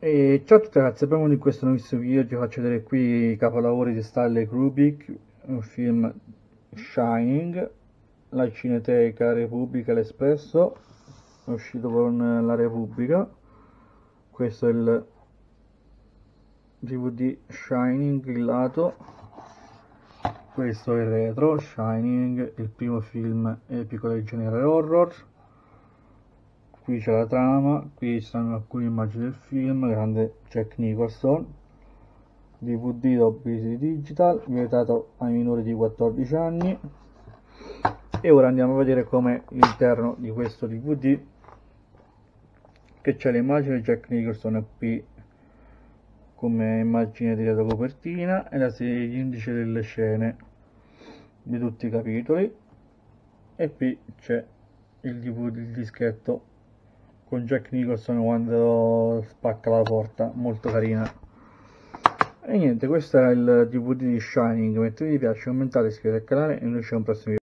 E ciao a tutti ragazzi, benvenuti in questo nuovissimo video, ti faccio vedere qui i capolavori di Stanley Kubrick, un film Shining, la Cineteca Repubblica L'Espresso, è uscito con la Repubblica, questo è il DVD Shining grillato, questo è il retro, Shining, il primo film epico del genere horror, qui c'è la trama, qui ci sono alcune immagini del film, grande Jack Nicholson, DVD Dolby Digital, vietato ai minori di 14 anni. E ora andiamo a vedere com'è l'interno di questo DVD, che c'è l'immagine di Jack Nicholson qui come immagine di la copertina e la serie di indice delle scene di tutti i capitoli e qui c'è il il dischetto con Jack Nicholson quando spacca la porta, molto carina. E niente, questo è il DVD di Shining, mettete mi piace, commentate, iscrivetevi al canale e noi ci vediamo al prossimo video.